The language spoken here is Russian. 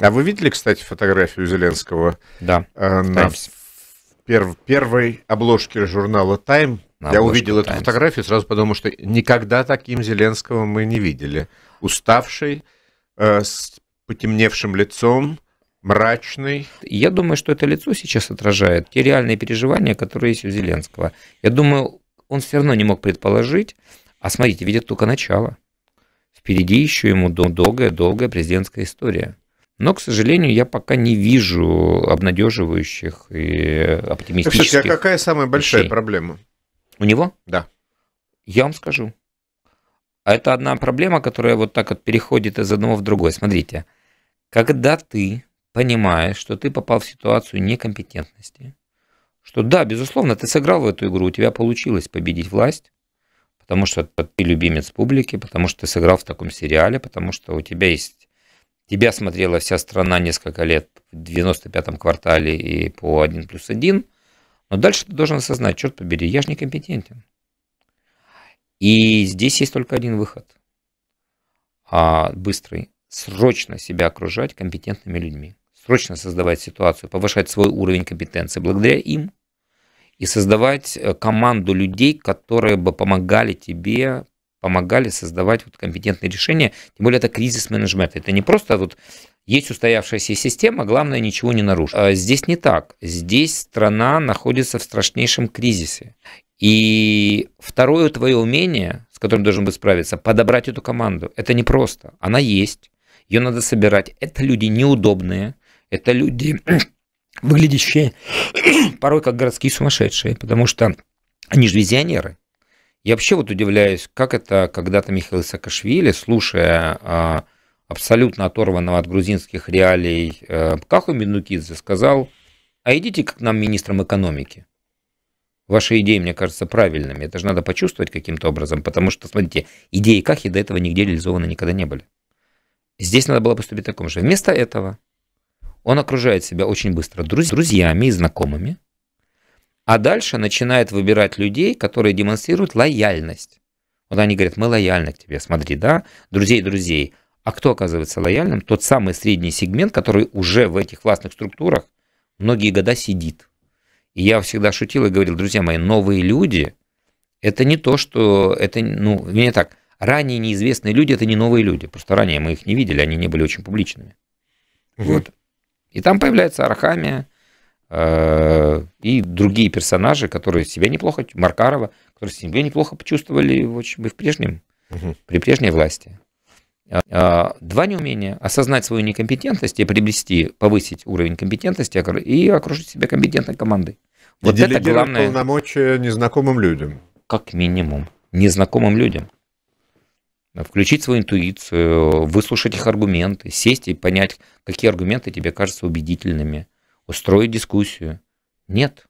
А вы видели, кстати, фотографию Зеленского? Да. Э, на перв, первой обложке журнала Time? На Я увидел Times. эту фотографию, сразу подумал, что никогда таким Зеленского мы не видели. Уставший, э, с потемневшим лицом, мрачный. Я думаю, что это лицо сейчас отражает те реальные переживания, которые есть у Зеленского. Я думаю, он все равно не мог предположить, а смотрите, это только начало. Впереди еще ему долгая-долгая президентская история. Но, к сожалению, я пока не вижу обнадеживающих и оптимистических. Кстати, а какая самая большая вещей. проблема? У него? Да. Я вам скажу. А это одна проблема, которая вот так вот переходит из одного в другое. Смотрите, когда ты понимаешь, что ты попал в ситуацию некомпетентности, что да, безусловно, ты сыграл в эту игру, у тебя получилось победить власть, потому что ты любимец публики, потому что ты сыграл в таком сериале, потому что у тебя есть... Тебя смотрела вся страна несколько лет в 95-м квартале и по 1 плюс 1, но дальше ты должен осознать, черт побери, я же некомпетентен. И здесь есть только один выход. А, быстрый. Срочно себя окружать компетентными людьми. Срочно создавать ситуацию, повышать свой уровень компетенции благодаря им и создавать э, команду людей, которые бы помогали тебе, помогали создавать вот компетентные решения. Тем более это кризис-менеджмент. Это не просто вот есть устоявшаяся система, главное ничего не нарушить. А здесь не так. Здесь страна находится в страшнейшем кризисе. И второе твое умение, с которым должен быть справиться, подобрать эту команду. Это непросто. Она есть. Ее надо собирать. Это люди неудобные. Это люди, выглядящие порой как городские сумасшедшие, потому что они же визионеры. Я вообще вот удивляюсь, как это когда-то Михаил Саакашвили, слушая а, абсолютно оторванного от грузинских реалий а, Каху Меднукидзе, сказал, а идите к нам министром экономики. Ваши идеи, мне кажется, правильными. Это же надо почувствовать каким-то образом, потому что, смотрите, идеи Кахи до этого нигде реализованы никогда не были. Здесь надо было поступить таком же. Вместо этого он окружает себя очень быстро друзьями и знакомыми, а дальше начинает выбирать людей, которые демонстрируют лояльность. Вот они говорят, мы лояльны к тебе, смотри, да, друзей друзей. А кто оказывается лояльным? Тот самый средний сегмент, который уже в этих властных структурах многие года сидит. И я всегда шутил и говорил, друзья мои, новые люди, это не то, что, это, ну, мне так, ранее неизвестные люди, это не новые люди, просто ранее мы их не видели, они не были очень публичными. Угу. Вот. И там появляется Архамия э, и другие персонажи, которые себя неплохо, Маркарова, которые себя неплохо почувствовали в, в прежнем, угу. при прежней власти. А, а, два неумения – осознать свою некомпетентность и приобрести, повысить уровень компетентности и окружить себя компетентной командой. Вот и это главное. полномочия незнакомым людям. Как минимум. Незнакомым людям включить свою интуицию, выслушать их аргументы, сесть и понять, какие аргументы тебе кажутся убедительными, устроить дискуссию. Нет,